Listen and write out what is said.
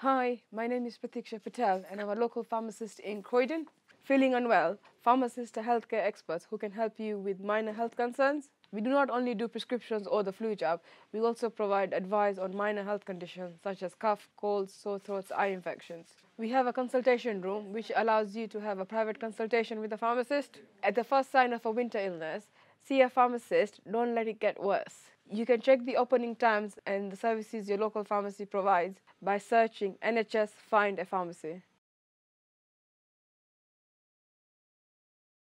Hi, my name is Pratiksha Patel and I'm a local pharmacist in Croydon. Feeling unwell, pharmacists are healthcare experts who can help you with minor health concerns. We do not only do prescriptions or the flu jab, we also provide advice on minor health conditions such as cough, colds, sore throats, eye infections. We have a consultation room which allows you to have a private consultation with a pharmacist. At the first sign of a winter illness, see a pharmacist, don't let it get worse. You can check the opening times and the services your local pharmacy provides by searching NHS Find a Pharmacy.